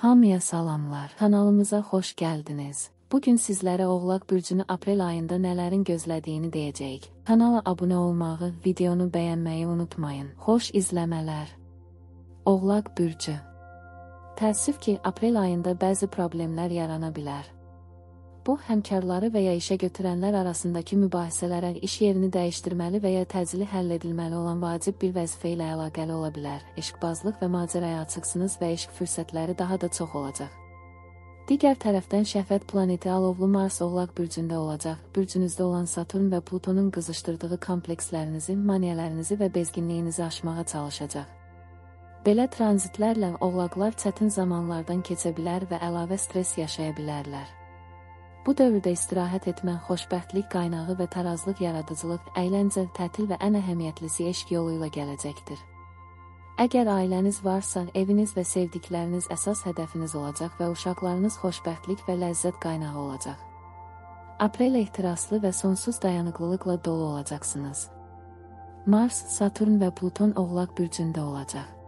Hamıya salamlar. Kanalımıza xoş gəldiniz. Bu gün sizlərə Oğlaq bürcünü aprel ayında nələrin gözlədiyini deyəcəyik. Kanala abunə olmağı, videonu bəyənməyi unutmayın. Xoş izləmələr. Oğlaq bürcü Təəssüf ki, aprel ayında bəzi problemlər yarana bilər. Bu, həmkarları və ya işə götürənlər arasındakı mübahisələrə, iş yerini dəyişdirməli və ya təcili həll edilməli olan vacib bir vəzifə ilə əlaqəli ola bilər. Eşqbazlıq və macəraya açıqsınız və eşq fürsətləri daha da çox olacaq. Digər tərəfdən şəhvət planeti alovlu Mars Oğlaq bürcündə olacaq. Bürcünüzdə olan Saturn və Plutonun qızışdırdığı komplekslərinizi, maniyalarınızı və bezginliyinizi aşmağa çalışacaq. Belə tranzitlərlə oğlaqlar çətin zamanlardan keçə bilər və əlavə stres yaşaya bilərlər. Bu dövrdə istirahət etmə, xoşbəxtlik qaynağı və tarazlıq yaradıcılıq, əyləncə, tətil və ən əhəmiyyətlisi eşq yolu ilə gələcəkdir. Əgər ailəniz varsa, eviniz və sevdikləriniz əsas hədəfiniz olacaq və uşaqlarınız xoşbəxtlik və ləzzət qaynağı olacaq. Aprel ehtiraslı və sonsuz dayanıqlılıqla dolu olacaqsınız. Mars, Saturn və Pluton Oğlaq bürcündə olacaq.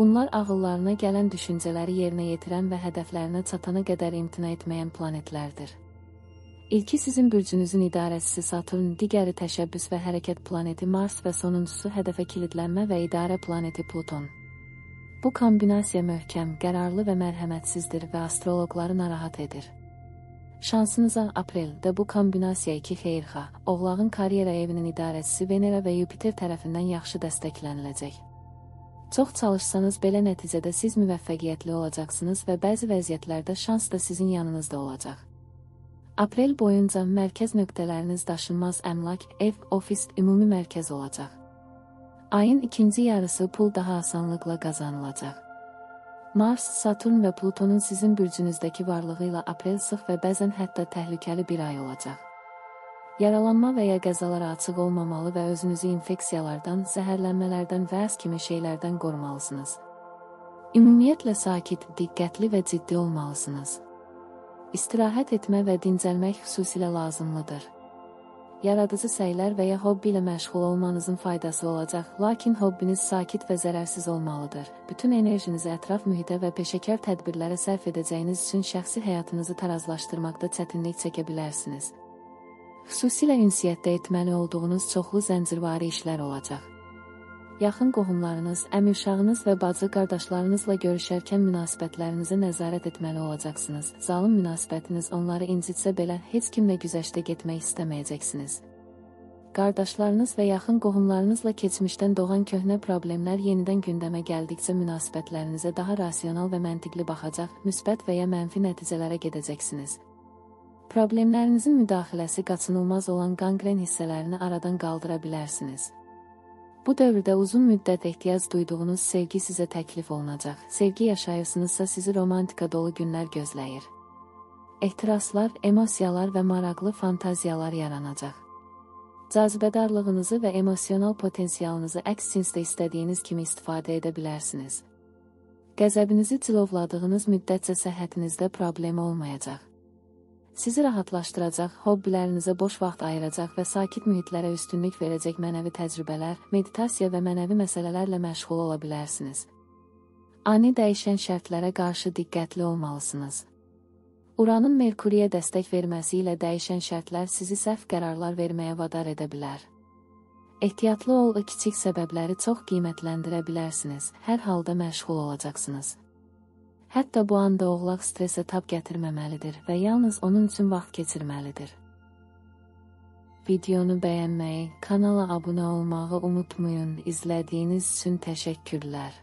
Bunlar ağıllarına gələn düşüncələri yerinə yetirən və hədəflərinə çatana qədər imtina etməyən planetlərdir. İlki sizin bürcünüzün idarəçisi Saturn, digəri təşəbbüs və hərəkət planeti Mars və sonuncusu hədəfə kilidlənmə və idarə planeti Pluton. Bu kombinasiya möhkəm, qərarlı və mərhəmətsizdir və astroloqları narahat edir. Şansınıza apreldə bu kombinasiya iki xeyirxah, Oğlağın karyera evinin idarəçisi Venera və Yupiter tərəfindən yaxşı dəstəkləniləcək. Çox çalışsanız belə nəticədə siz müvəffəqiyyətli olacaqsınız və bəzi vəziyyətlərdə şans da sizin yanınızda olacaq. Aprel boyunca mərkəz nöqtələriniz daşınmaz əmlak, ev, ofis, ümumi mərkəz olacaq. Ayın ikinci yarısı pul daha asanlıqla qazanılacaq. Mars, Saturn və Plutonun sizin bürcünüzdəki varlığı ilə aprel sıx və bəzən hətta təhlükəli bir ay olacaq. Yaralanma və ya qəzalara açıq olmamalı və özünüzü infeksiyalardan, zəhərlənmələrdən və əz kimi şeylərdən qorumalısınız. Ümumiyyətlə sakit, diqqətli və ciddi olmalısınız. İstirahət etmə və dincəlmək xüsusilə lazımlıdır. Yaradıcı səylər və ya hobbi ilə məşğul olmanızın faydası olacaq, lakin hobbiniz sakit və zərərsiz olmalıdır. Bütün enerjinizi ətraf mühitə və peşəkar tədbirlərə sərf edəcəyiniz üçün şəxsi həyatınızı tarazlaşdırmaqda çətinlik çəkə bilərsiniz. Xüsusilə ünsiyyətdə etməli olduğunuz çoxlu zəncirvari işlər olacaq. Yaxın qohumlarınız, əmi uşağınız və bacı qardaşlarınızla görüşərkən münasibətlərinizə nəzarət etməli olacaqsınız. Zalım münasibətiniz onları incitsə belə heç kimlə güzəştə getmək istəməyəcəksiniz. Qardaşlarınız və yaxın qohumlarınızla keçmişdən doğan köhnə problemlər yenidən gündəmə gəldikcə münasibətlərinizə daha rasional və məntiqli baxacaq, müsbət və ya mənfi nəticələrə gedəcəksiniz. Problemlərinizin müdaxiləsi qaçınılmaz olan qanqren hissələrini aradan qaldıra bilərsiniz. Bu dövrdə uzun müddət ehtiyac duyduğunuz sevgi sizə təklif olunacaq. Sevgi yaşayırsınızsa sizi romantika dolu günlər gözləyir. Ehtiraslar, emosiyalar və maraqlı fantaziyalar yaranacaq. Cazibədarlığınızı və emosional potensialınızı əks cinsdə istədiyiniz kimi istifadə edə bilərsiniz. Qəzəbinizi cilovladığınız müddətcə səhhətinizdə problem olmayacaq sizi rahatlaşdıracaq, hobbilərinizə boş vaxt ayıracaq və sakit mühitlərə üstünlük verəcək mənəvi təcrübələr, meditasiya və mənəvi məsələlərlə məşğul ola bilərsiniz. Ani dəyişən şərtlərə qarşı diqqətli olmalısınız. Uranın Merkuriyə dəstək verməsi ilə dəyişən şərtlər sizi səhv qərarlar verməyə vadar edə bilər. Ehtiyatlı ol, kiçik səbəbləri çox qiymətləndirə bilərsiniz. Hər halda məşğul olacaqsınız. Hətta bu anda oğlaq stressə tab gətirməməlidir və yalnız onun üçün vaxt keçirməlidir. Videonu bəyənməyi, kanala abunə olmağı unutmayın. İzlədiyiniz üçün təşəkkürlər.